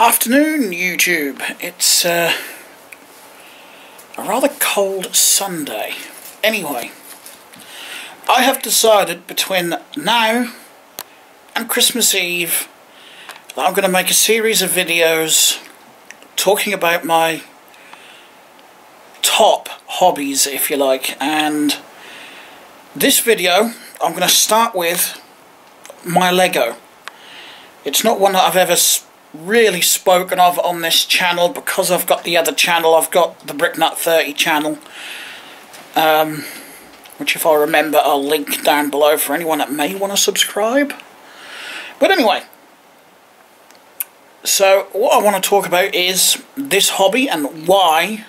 Afternoon, YouTube. It's uh, a rather cold Sunday. Anyway, I have decided between now and Christmas Eve that I'm going to make a series of videos talking about my top hobbies, if you like. And this video, I'm going to start with my Lego. It's not one that I've ever really spoken of on this channel because I've got the other channel. I've got the Bricknut 30 channel. Um, which if I remember I'll link down below for anyone that may want to subscribe. But anyway, so what I want to talk about is this hobby and why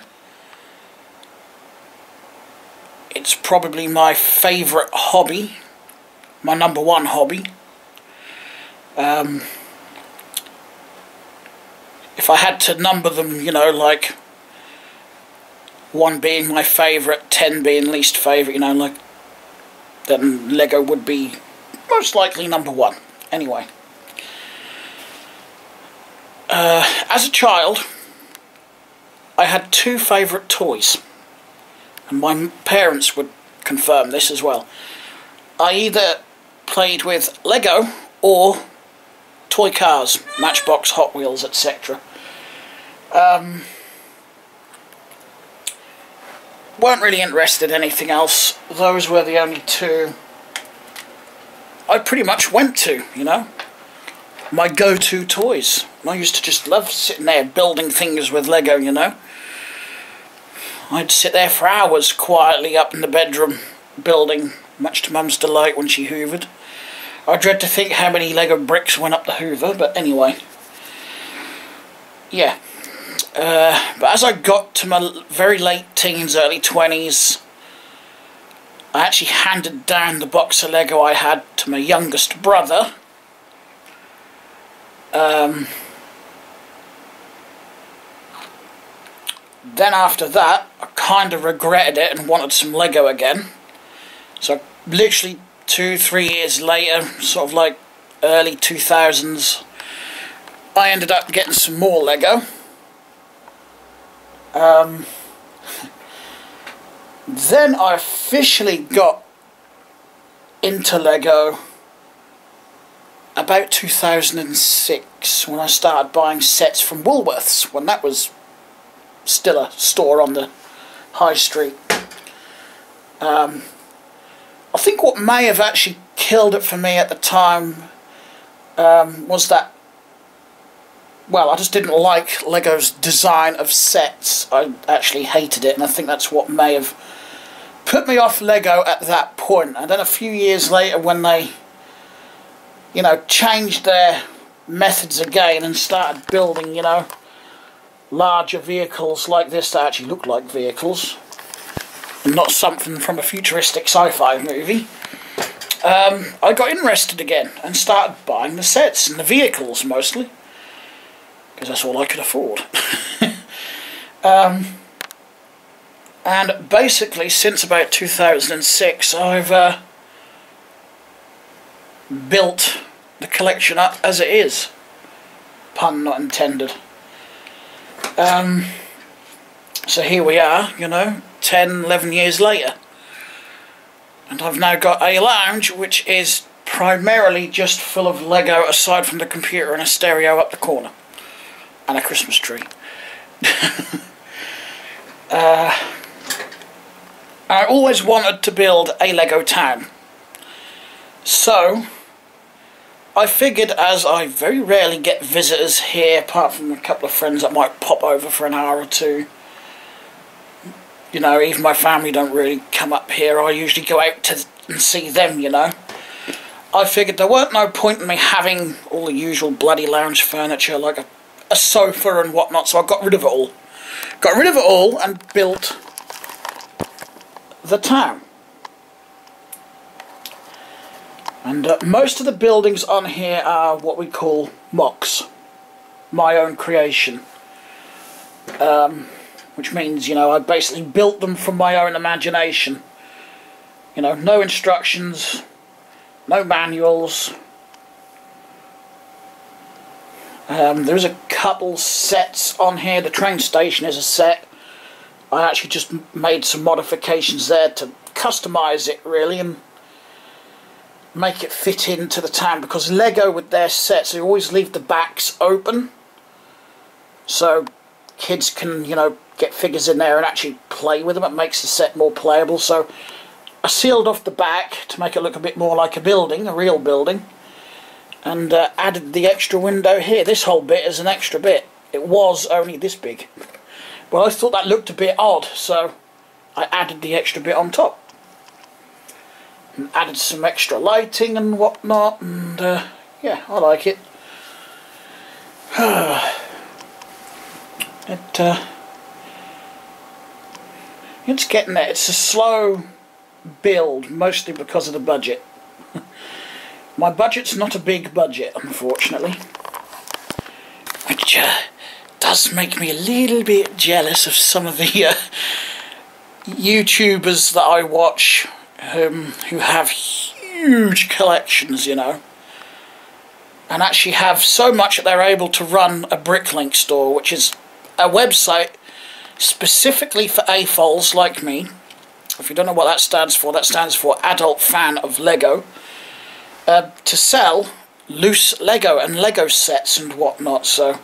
it's probably my favourite hobby, my number one hobby. Um, if I had to number them, you know, like one being my favourite, ten being least favourite, you know, like then Lego would be most likely number one. Anyway. Uh, as a child, I had two favourite toys. And my parents would confirm this as well. I either played with Lego or toy cars, Matchbox, Hot Wheels, etc. Um, weren't really interested in anything else. Those were the only two I pretty much went to, you know. My go-to toys. I used to just love sitting there building things with Lego, you know. I'd sit there for hours quietly up in the bedroom building, much to Mum's delight when she hoovered. I dread to think how many Lego bricks went up the Hoover, but anyway. Yeah. Uh, but as I got to my very late teens, early 20s, I actually handed down the box of Lego I had to my youngest brother. Um, then after that, I kind of regretted it and wanted some Lego again. So I literally two, three years later, sort of like early 2000s, I ended up getting some more Lego. Um, then I officially got into Lego about 2006 when I started buying sets from Woolworths when that was still a store on the high street. Um, I think what may have actually killed it for me at the time um, was that, well, I just didn't like Lego's design of sets. I actually hated it, and I think that's what may have put me off Lego at that point. And then a few years later, when they, you know, changed their methods again and started building, you know, larger vehicles like this that actually look like vehicles, not something from a futuristic sci-fi movie, um, I got interested again and started buying the sets and the vehicles mostly, because that's all I could afford. um, and basically, since about 2006, I've uh, built the collection up as it is. Pun not intended. Um, so here we are, you know, 10, 11 years later. And I've now got a lounge which is primarily just full of Lego aside from the computer and a stereo up the corner. And a Christmas tree. uh, I always wanted to build a Lego town. So, I figured as I very rarely get visitors here, apart from a couple of friends that might pop over for an hour or two, you know, even my family don't really come up here. I usually go out to and see them, you know. I figured there weren't no point in me having all the usual bloody lounge furniture, like a, a sofa and whatnot, so I got rid of it all. Got rid of it all and built the town. And uh, most of the buildings on here are what we call MOCs, my own creation. Um, which means, you know, I basically built them from my own imagination. You know, no instructions, no manuals. Um, there's a couple sets on here. The train station is a set. I actually just made some modifications there to customise it really and make it fit into the town because Lego with their sets they always leave the backs open so kids can you know get figures in there and actually play with them. It makes the set more playable. So I sealed off the back to make it look a bit more like a building a real building and uh, added the extra window here. This whole bit is an extra bit. It was only this big. Well I thought that looked a bit odd so I added the extra bit on top. And added some extra lighting and whatnot and uh, yeah I like it. It uh, it's getting there. It's a slow build mostly because of the budget. My budget's not a big budget unfortunately. Which uh, does make me a little bit jealous of some of the uh, YouTubers that I watch um, who have huge collections, you know, and actually have so much that they're able to run a Bricklink store, which is a website specifically for AFOLs like me. If you don't know what that stands for, that stands for Adult Fan of Lego. Uh, to sell loose Lego and Lego sets and whatnot, so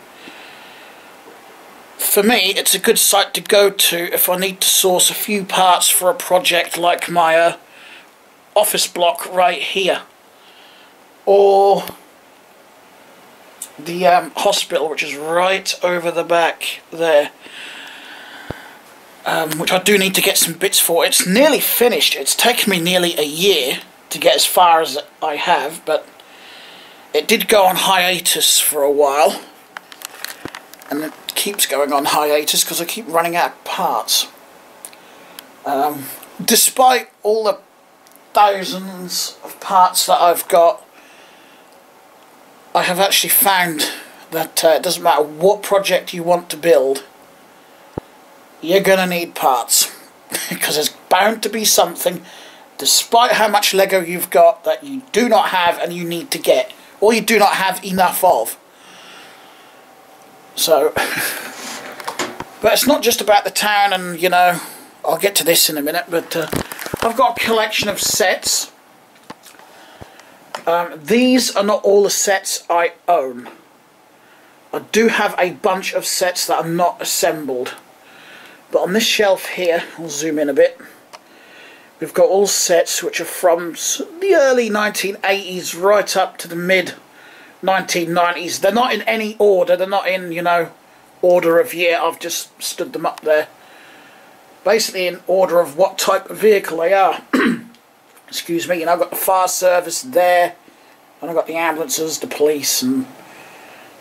for me it's a good site to go to if I need to source a few parts for a project like my uh, office block right here or the um, hospital which is right over the back there um, which I do need to get some bits for. It's nearly finished. It's taken me nearly a year to get as far as I have but it did go on hiatus for a while and it keeps going on hiatus because I keep running out of parts. Um, despite all the thousands of parts that I've got I have actually found that uh, it doesn't matter what project you want to build you're gonna need parts because there's bound to be something despite how much Lego you've got that you do not have and you need to get or you do not have enough of so but it's not just about the town and you know I'll get to this in a minute but uh, I've got a collection of sets. Um, these are not all the sets I own. I do have a bunch of sets that are not assembled. But on this shelf here, I'll zoom in a bit, we've got all sets which are from the early 1980s right up to the mid 1990s. They're not in any order, they're not in, you know, order of year, I've just stood them up there basically in order of what type of vehicle they are. Excuse me, and I've got the fire service there, and I've got the ambulances, the police, and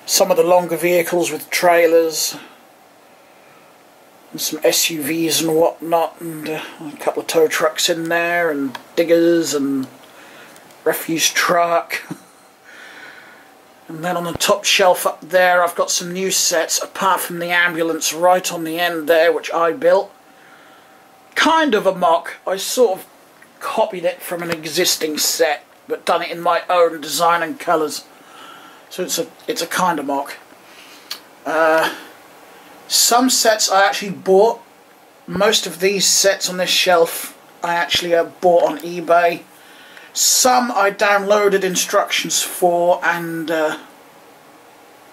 some of the longer vehicles with trailers, and some SUVs and whatnot, and uh, a couple of tow trucks in there, and diggers, and refuse truck. And then on the top shelf up there I've got some new sets apart from the ambulance right on the end there which I built kind of a mock. I sort of copied it from an existing set, but done it in my own design and colours. So it's a it's a kind of mock. Uh, some sets I actually bought. Most of these sets on this shelf I actually uh, bought on eBay. Some I downloaded instructions for and uh,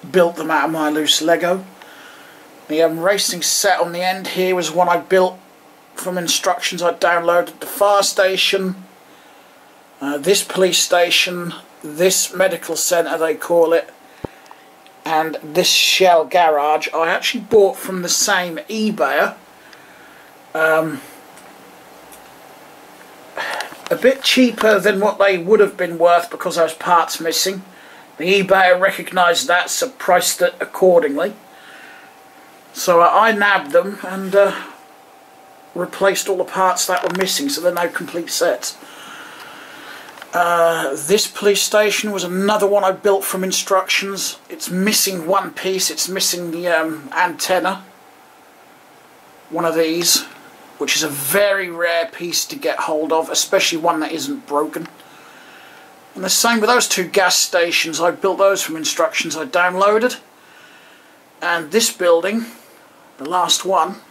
built them out of my loose Lego. The um, racing set on the end here was one I built from instructions I downloaded the fire station, uh, this police station, this medical centre they call it, and this shell garage I actually bought from the same eBayer. Um, a bit cheaper than what they would have been worth because those parts missing. The eBayer recognised that, so priced it accordingly. So uh, I nabbed them and uh, replaced all the parts that were missing so they're now complete sets. Uh, this police station was another one I built from instructions. It's missing one piece, it's missing the um, antenna. One of these, which is a very rare piece to get hold of, especially one that isn't broken. And the same with those two gas stations, I built those from instructions I downloaded. And this building, the last one,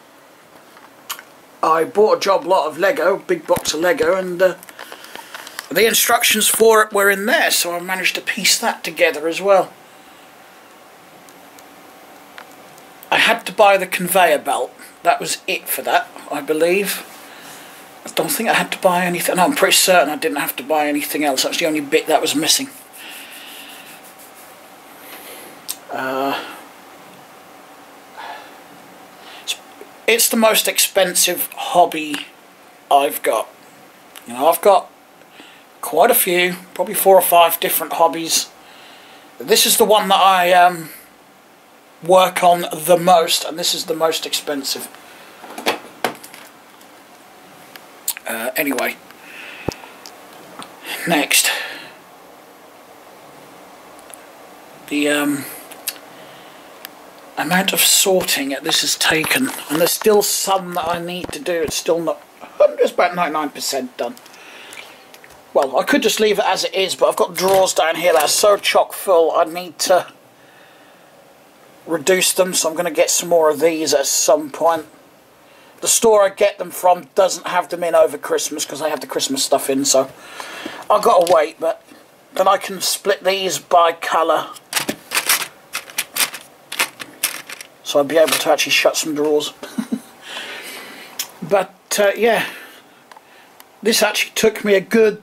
I bought a job lot of Lego, big box of Lego, and uh, the instructions for it were in there, so I managed to piece that together as well. I had to buy the conveyor belt. That was it for that, I believe. I don't think I had to buy anything. No, I'm pretty certain I didn't have to buy anything else. That's the only bit that was missing. Uh, it's, it's the most expensive hobby I've got. You know, I've got quite a few, probably four or five different hobbies. This is the one that I um, work on the most, and this is the most expensive. Uh, anyway, next, the um, amount of sorting that this has taken, and there's still some that I need to do. It's still not. Just about 99% done. Well, I could just leave it as it is, but I've got drawers down here that are so chock full. I need to reduce them, so I'm going to get some more of these at some point. The store I get them from doesn't have them in over Christmas because I have the Christmas stuff in, so I've got to wait, but then I can split these by colour. So I'll be able to actually shut some drawers. but, uh, yeah, this actually took me a good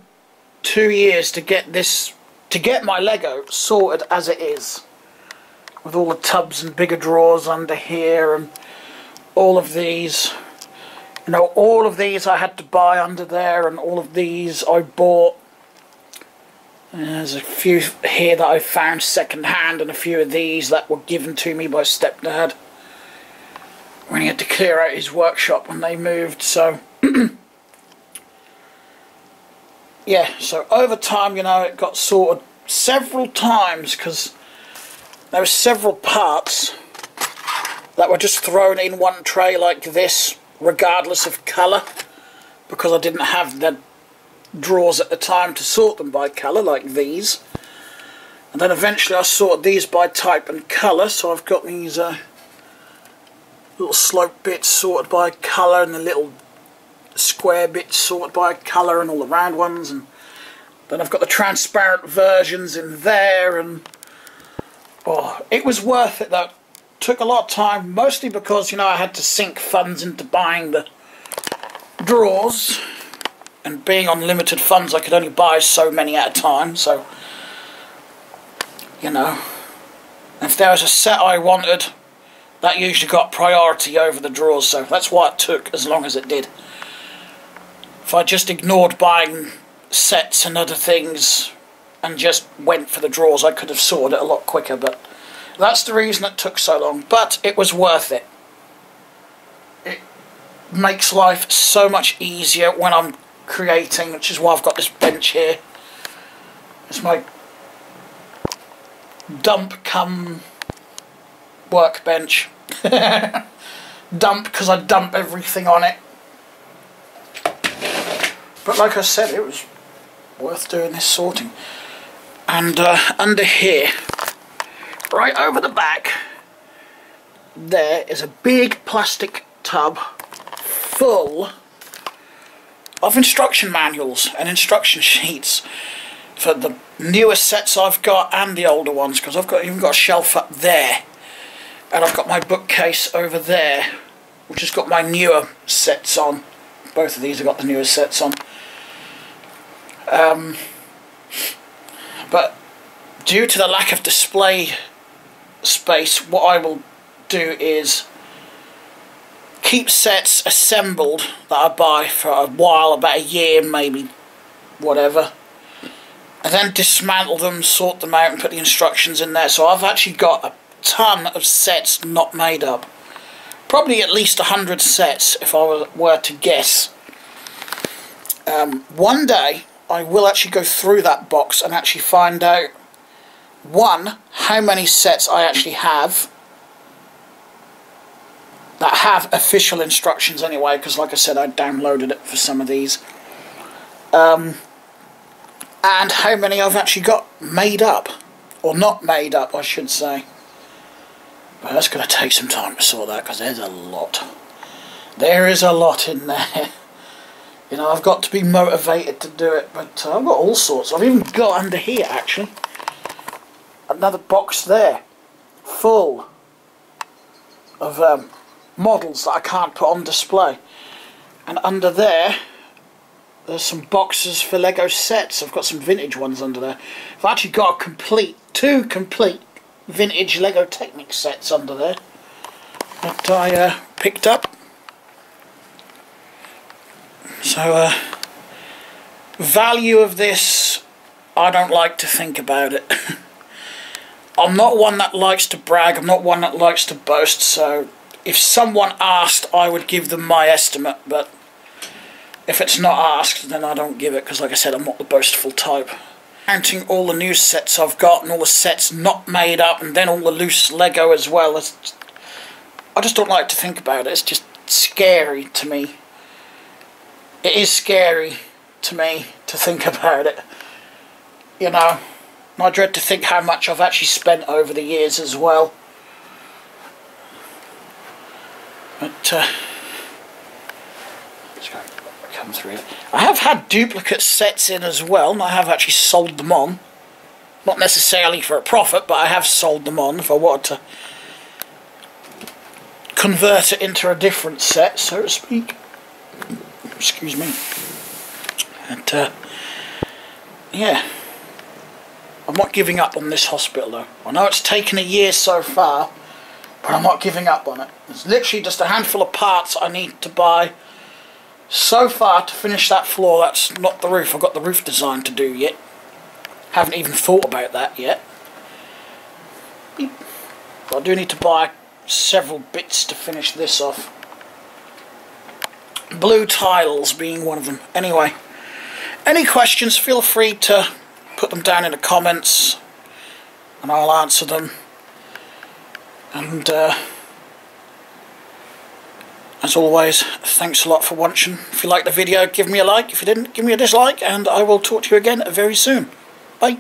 two years to get this, to get my Lego sorted as it is. With all the tubs and bigger drawers under here and all of these. You know all of these I had to buy under there and all of these I bought. There's a few here that I found second hand and a few of these that were given to me by stepdad when he had to clear out his workshop when they moved so yeah so over time you know it got sorted several times because there were several parts that were just thrown in one tray like this, regardless of colour, because I didn't have the drawers at the time to sort them by colour like these. And then eventually I sorted these by type and colour, so I've got these uh, little slope bits sorted by colour and the little square bits sorted by colour and all the round ones. And then I've got the transparent versions in there and Oh, it was worth it though. Took a lot of time, mostly because, you know, I had to sink funds into buying the drawers. And being on limited funds, I could only buy so many at a time, so... You know... If there was a set I wanted, that usually got priority over the drawers, so that's why it took as long as it did. If I just ignored buying sets and other things and just went for the drawers. I could have sorted it a lot quicker, but that's the reason it took so long. But it was worth it. It makes life so much easier when I'm creating, which is why I've got this bench here. It's my dump come workbench. dump because I dump everything on it. But like I said, it was worth doing this sorting. And uh, under here right over the back there is a big plastic tub full of instruction manuals and instruction sheets for the newer sets I've got and the older ones because I've got even got a shelf up there. And I've got my bookcase over there which has got my newer sets on. Both of these have got the newer sets on um, but due to the lack of display space, what I will do is keep sets assembled that I buy for a while, about a year maybe, whatever. And then dismantle them, sort them out and put the instructions in there. So I've actually got a ton of sets not made up. Probably at least a hundred sets if I were to guess. Um, one day I will actually go through that box and actually find out one, how many sets I actually have that have official instructions anyway because like I said I downloaded it for some of these um, and how many I've actually got made up. Or not made up, I should say. But that's going to take some time to sort that because there's a lot. There is a lot in there. You know, I've got to be motivated to do it, but uh, I've got all sorts. I've even got under here, actually, another box there, full of um, models that I can't put on display. And under there, there's some boxes for Lego sets. I've got some vintage ones under there. I've actually got a complete, two complete vintage Lego Technic sets under there that I uh, picked up so, uh, value of this, I don't like to think about it. I'm not one that likes to brag, I'm not one that likes to boast, so if someone asked, I would give them my estimate, but if it's not asked, then I don't give it, because like I said, I'm not the boastful type. Counting all the new sets I've got, and all the sets not made up, and then all the loose Lego as well, I just don't like to think about it, it's just scary to me it is scary to me to think about it. You know, I dread to think how much I've actually spent over the years as well. But, uh, come through. I have had duplicate sets in as well, and I have actually sold them on. Not necessarily for a profit, but I have sold them on if I wanted to convert it into a different set, so to speak excuse me. And, uh, yeah. I'm not giving up on this hospital though. I know it's taken a year so far, but I'm not giving up on it. It's literally just a handful of parts I need to buy so far to finish that floor. That's not the roof. I've got the roof design to do yet. Haven't even thought about that yet. But I do need to buy several bits to finish this off blue tiles being one of them. Anyway, any questions, feel free to put them down in the comments and I'll answer them. And uh, as always, thanks a lot for watching. If you liked the video, give me a like. If you didn't, give me a dislike and I will talk to you again very soon. Bye.